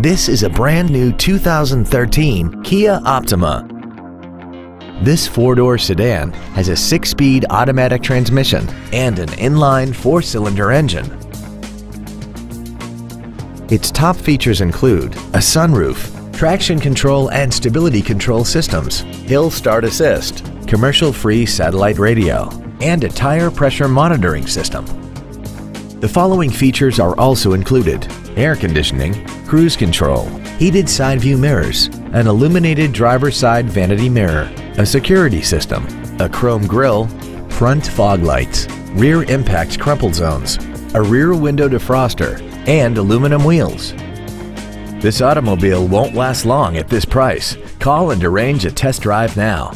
This is a brand new 2013 Kia Optima. This four-door sedan has a six-speed automatic transmission and an inline four-cylinder engine. Its top features include a sunroof, traction control and stability control systems, hill start assist, commercial-free satellite radio, and a tire pressure monitoring system. The following features are also included air conditioning, cruise control, heated side view mirrors, an illuminated driver side vanity mirror, a security system, a chrome grille, front fog lights, rear impact crumple zones, a rear window defroster, and aluminum wheels. This automobile won't last long at this price. Call and arrange a test drive now.